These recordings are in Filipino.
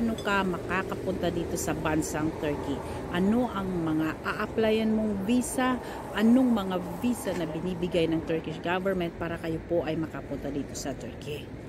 paano ka makakapunta dito sa bansang Turkey. Ano ang mga a-applyan mong visa, anong mga visa na binibigay ng Turkish government para kayo po ay makapunta dito sa Turkey.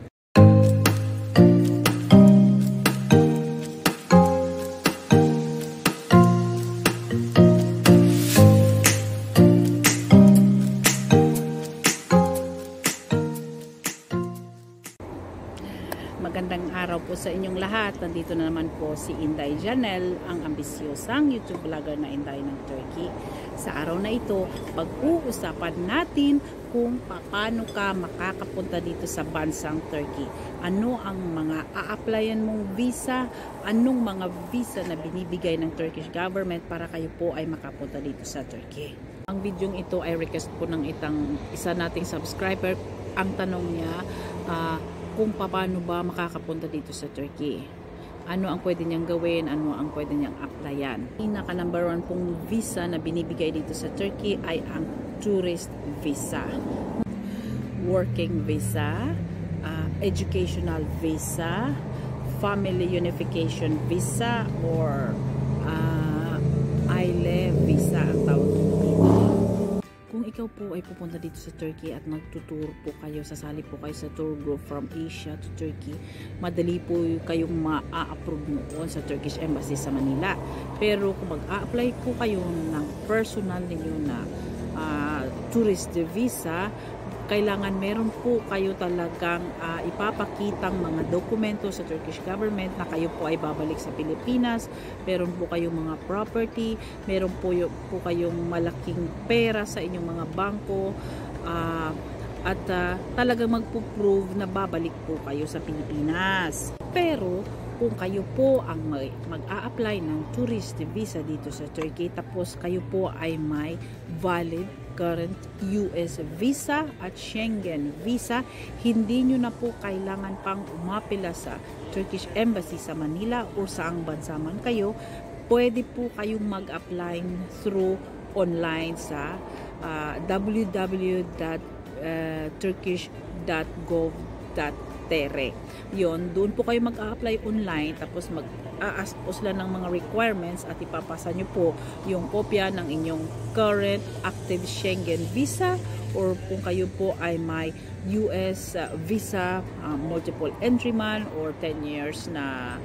Magandang araw po sa inyong lahat. Nandito na naman po si Inday Janel, ang ambisyosang YouTube vlogger na Inday ng Turkey. Sa araw na ito, pag-uusapan natin kung paano ka makakapunta dito sa bansang Turkey. Ano ang mga a-applyan mong visa, anong mga visa na binibigay ng Turkish government para kayo po ay makapunta dito sa Turkey. Ang video ito ay request po ng itang isa nating subscriber. Ang tanong niya, uh, kung paano ba makakapunta dito sa Turkey. Ano ang pwede niyang gawin, ano ang pwede niyang applyan. Pinaka number one pong visa na binibigay dito sa Turkey ay ang tourist visa. Working visa, uh, educational visa, family unification visa, or uh, ILE visa ang tawag ikaw po ay pupunta dito sa Turkey at magtutour po kayo, sasali po kayo sa tour group from Asia to Turkey, madali po kayong ma-approve noon sa Turkish Embassy sa Manila. Pero kung mag-a-apply po kayo ng personal ninyo na uh, tourist visa, kailangan meron po kayo talagang uh, ipapakitang mga dokumento sa Turkish government na kayo po ay babalik sa Pilipinas, meron po kayong mga property, meron po, po kayong malaking pera sa inyong mga bangko, uh, at uh, talagang magpo-prove na babalik po kayo sa Pilipinas. Pero kung kayo po ang mag-a-apply ng tourist visa dito sa Turkey tapos kayo po ay may valid current US visa at Schengen visa, hindi nyo na po kailangan pang umapila sa Turkish Embassy sa Manila o saang bansa man kayo. Pwede po kayong mag-apply through online sa uh, www.turkish.gov.tere. Yon, doon po kayo mag-apply online tapos mag aas po sila ng mga requirements at ipapasa nyo po yung kopya ng inyong current active Schengen visa or kung kayo po ay may US uh, visa, uh, multiple entry man or 10 years na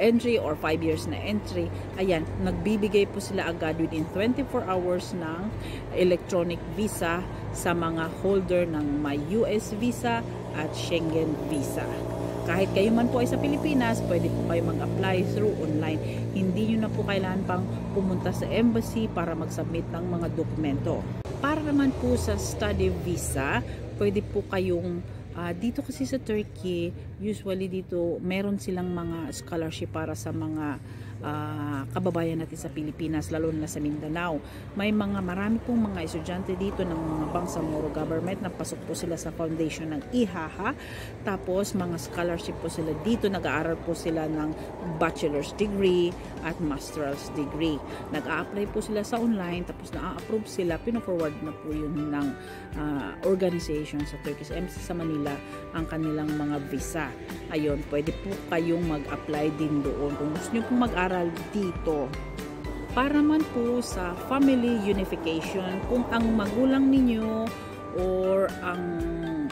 entry or 5 years na entry, ayan, nagbibigay po sila agad within 24 hours ng electronic visa sa mga holder ng may US visa at Schengen visa. Kahit kayo man po ay sa Pilipinas, pwede po kayo mag-apply through online. Hindi nyo na po kailangan pang pumunta sa embassy para mag-submit ng mga dokumento. Para naman po sa study visa, pwede po kayong uh, dito kasi sa Turkey, usually dito meron silang mga scholarship para sa mga uh, kababayan natin sa Pilipinas lalo na sa Mindanao. May mga marami pong mga estudyante dito ng mga Bangsamoro government na pasok po sila sa foundation ng IHAHA. Tapos mga scholarship po sila dito, nag-aaral po sila ng bachelor's degree at master's degree. Nag-a-apply po sila sa online tapos na-approve sila, pino-forward na po yun ng uh, organization sa Turkish Embassy sa Manila ang kanilang mga visa. Ayun, pwede po kayong mag-apply din doon. Kung gusto nyo pong mag-aral mag dito para man po sa family unification kung ang magulang ninyo or ang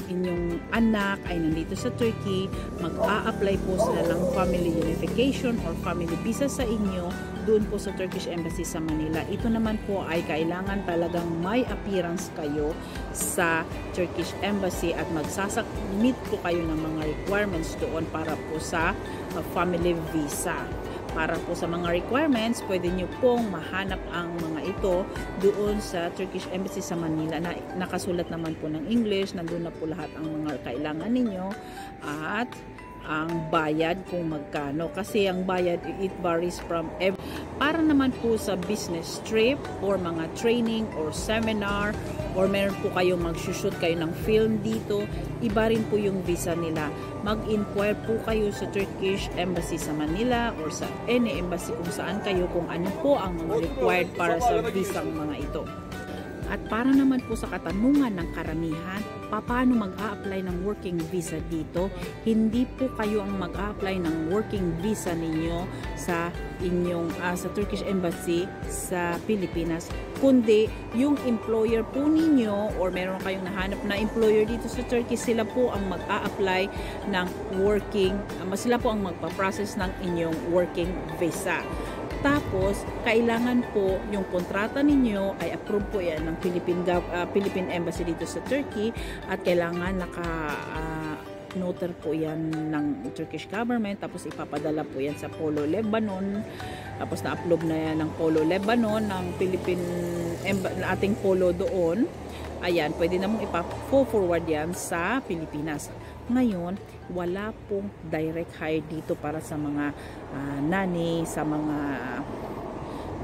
inyong anak ay nandito sa Turkey, mag-a-apply po sila ng family unification or family visa sa inyo doon po sa Turkish Embassy sa Manila. Ito naman po ay kailangan talagang may appearance kayo sa Turkish Embassy at magsasubmit po kayo ng mga requirements doon para po sa uh, family visa. Para po sa mga requirements, pwede nyo pong mahanap ang mga ito doon sa Turkish Embassy sa Manila. Na nakasulat naman po ng English, nandun na po lahat ang mga kailangan ninyo. At ang bayad kung magkano kasi ang bayad it varies from every para naman po sa business trip or mga training or seminar or meron po kayong magsushoot kayo ng film dito, iba rin po yung visa nila. Mag-inquire po kayo sa Turkish Embassy sa Manila or sa any embassy kung saan kayo kung ano po ang required para sa visa mga ito. At para naman po sa katanungan ng karamihan, paano mag-a-apply ng working visa dito? Hindi po kayo ang mag-a-apply ng working visa ninyo sa inyong uh, sa Turkish Embassy sa Pilipinas, kundi yung employer po ninyo or meron kayong nahanap na employer dito sa Turkey, sila po ang mag-a-apply ng working, uh, sila po ang magpa-process ng inyong working visa. Tapos, kailangan po yung kontrata ninyo ay approve po yan ng Philippine, uh, Philippine Embassy dito sa Turkey at kailangan naka uh, noter po yan ng Turkish government. Tapos ipapadala po yan sa Polo Lebanon. Tapos na-upload na yan ng Polo Lebanon ng Philippine na ating Polo doon. Ayan pwede namang ipa-forward yan sa Pilipinas ngayon, wala pong direct hire dito para sa mga uh, nani, sa mga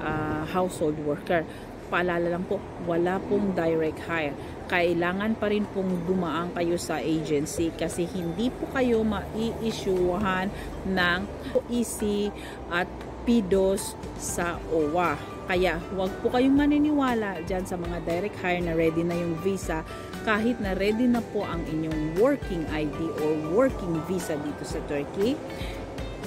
uh, household worker. Paalala lang po, wala pong direct hire. Kailangan pa rin pong dumaan kayo sa agency kasi hindi po kayo mai-issuehan ng OEC at PIDOS sa OWA. Kaya huwag po kayong maniniwala dyan sa mga direct hire na ready na yung visa kahit na ready na po ang inyong working ID or working visa dito sa Turkey.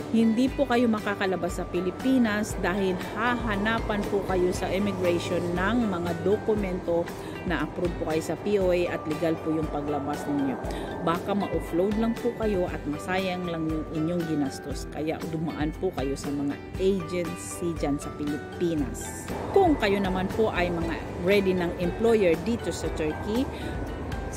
Hindi po kayo makakalabas sa Pilipinas dahil hahanapan po kayo sa immigration ng mga dokumento na approve po kayo sa POA at legal po yung paglabas ninyo. Baka ma-offload lang po kayo at masayang lang yung inyong ginastos. Kaya dumaan po kayo sa mga agency dyan sa Pilipinas. Kung kayo naman po ay mga ready ng employer dito sa Turkey,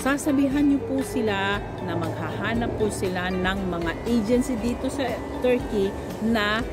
sasabihan niyo po sila na maghahanap po sila ng mga agency dito sa Turkey na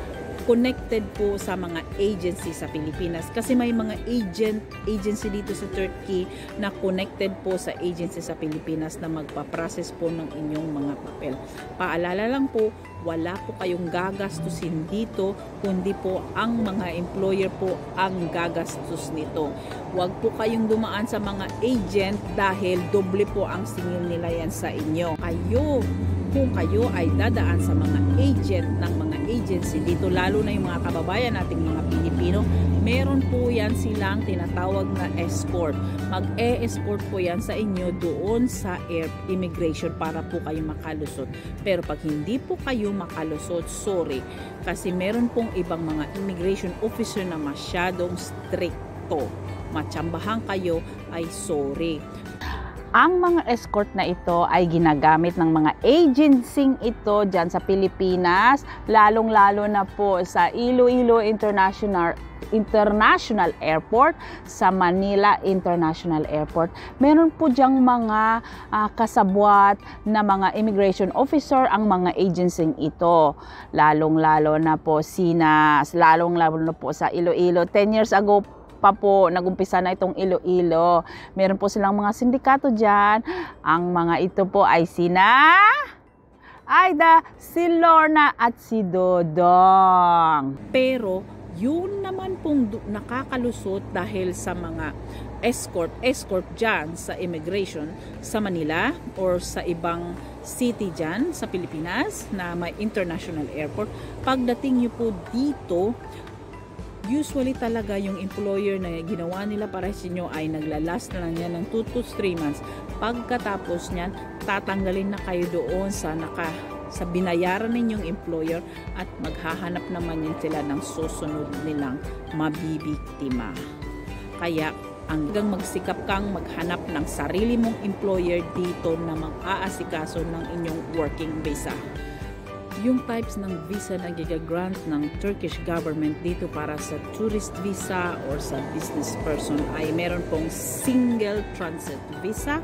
connected po sa mga agency sa Pilipinas kasi may mga agent agency dito sa Turkey na connected po sa agency sa Pilipinas na magpa-process po ng inyong mga papel. Paalala lang po, wala po kayong gagastusin dito kundi po ang mga employer po ang gagastos nito. Huwag po kayong dumaan sa mga agent dahil doble po ang singil nila yan sa inyo. Kayo kung kayo ay dadaan sa mga agent ng mga agency dito lalo na yung mga kababayan nating mga Pilipino meron po yan silang tinatawag na escort. Mag-e-escort po yan sa inyo doon sa air immigration para po kayo makalusot. Pero pag hindi po kayo makalusot sorry kasi meron pong ibang mga immigration officer na masyadong stricto. Matsambahan kayo ay sorry ang mga escort na ito ay ginagamit ng mga agency ito dyan sa Pilipinas, lalong-lalo na po sa Iloilo International International Airport sa Manila International Airport. Meron po diyang mga uh, kasabwat na mga immigration officer ang mga agency ito. Lalong-lalo na po sina, lalong-lalo na po sa Iloilo. 10 years ago pa po nagumpisa na itong Iloilo. Meron po silang mga sindikato dyan. Ang mga ito po ay sina... Aida, si Lorna at si Dodong. Pero yun naman pong nakakalusot dahil sa mga escort, escort dyan sa immigration sa Manila or sa ibang city dyan sa Pilipinas na may international airport. Pagdating nyo po dito, usually talaga yung employer na ginawa nila para sa inyo ay naglalast na lang yan ng 2 to 3 months. Pagkatapos niyan, tatanggalin na kayo doon sa naka sa binayaran ninyong employer at maghahanap naman yan sila ng susunod nilang mabibiktima. Kaya hanggang magsikap kang maghanap ng sarili mong employer dito na mag-aasikaso ng inyong working visa yung types ng visa na gigagrant ng Turkish government dito para sa tourist visa or sa business person ay meron pong single transit visa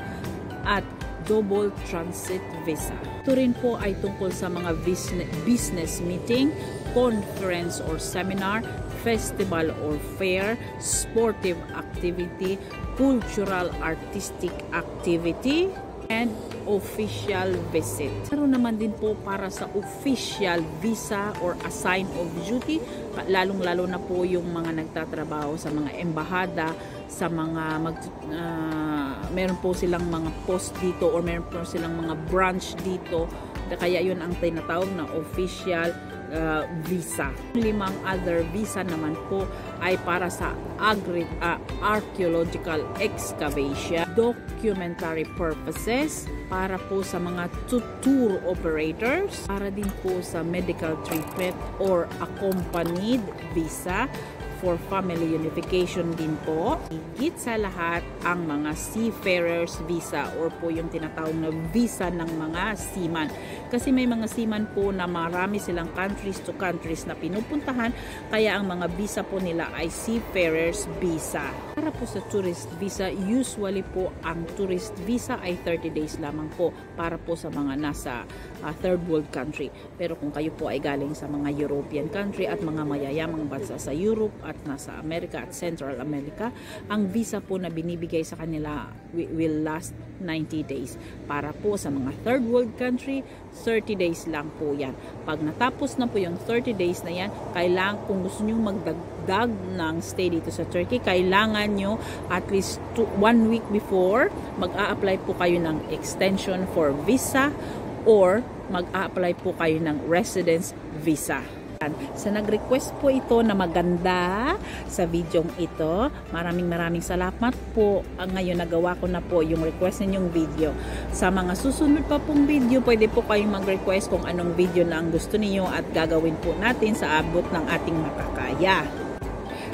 at double transit visa. Ito rin po ay tungkol sa mga business meeting, conference or seminar, festival or fair, sportive activity, cultural artistic activity, and official visit. Meron naman din po para sa official visa or assign of duty, lalong-lalo na po yung mga nagtatrabaho sa mga embahada, sa mga mag, uh, meron po silang mga post dito or meron po silang mga branch dito. Kaya yun ang tinatawag na official uh, visa. Limang other visa naman po ay para sa agri uh, archaeological excavation, documentary purposes, para po sa mga tour operators, para din po sa medical treatment or accompanied visa, for family unification din po. Higit sa lahat ang mga seafarers visa or po yung tinatawag na visa ng mga seaman. Kasi may mga seaman po na marami silang countries to countries na pinupuntahan kaya ang mga visa po nila ay seafarers visa. Para po sa tourist visa, usually po ang tourist visa ay 30 days lamang po para po sa mga nasa uh, third world country. Pero kung kayo po ay galing sa mga European country at mga mayayamang bansa sa Europe at nasa America at Central America, ang visa po na binibigay sa kanila will last 90 days. Para po sa mga third world country, 30 days lang po yan. Pag natapos na po yung 30 days na yan, kailangan kung gusto nyo magdagdag ng stay dito sa Turkey, kailangan nyo at least two, one week before, mag-a-apply po kayo ng extension for visa or mag-a-apply po kayo ng residence visa. Sa nag-request po ito na maganda sa videong ito, maraming maraming salamat po. Ngayon nagawa ko na po yung request ninyong video. Sa mga susunod pa pong video, pwede po kayong mag-request kung anong video na ang gusto niyo at gagawin po natin sa abot ng ating makakaya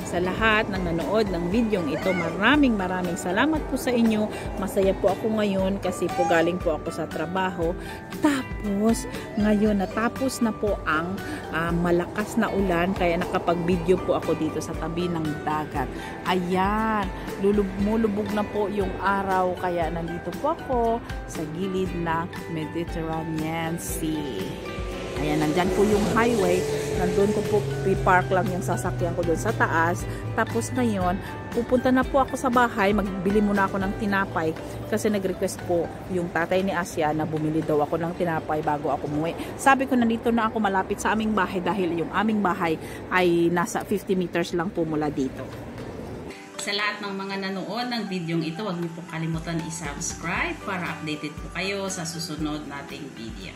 sa lahat ng nanood ng videong ito. Maraming maraming salamat po sa inyo. Masaya po ako ngayon kasi po galing po ako sa trabaho. Tapos, ngayon natapos na po ang uh, malakas na ulan kaya nakapag-video po ako dito sa tabi ng dagat. Ayan, lumulubog na po yung araw kaya nandito po ako sa gilid ng Mediterranean Sea. Ayan, nandyan po yung highway. Nandun ko po, park lang yung sasakyan ko doon sa taas. Tapos ngayon, pupunta na po ako sa bahay. Magbili muna ako ng tinapay. Kasi nag-request po yung tatay ni Asya na bumili daw ako ng tinapay bago ako muwi. Sabi ko, nandito na ako malapit sa aming bahay dahil yung aming bahay ay nasa 50 meters lang po mula dito. Sa lahat ng mga nanood ng videong ito, huwag niyo po kalimutan i-subscribe para updated po kayo sa susunod nating video.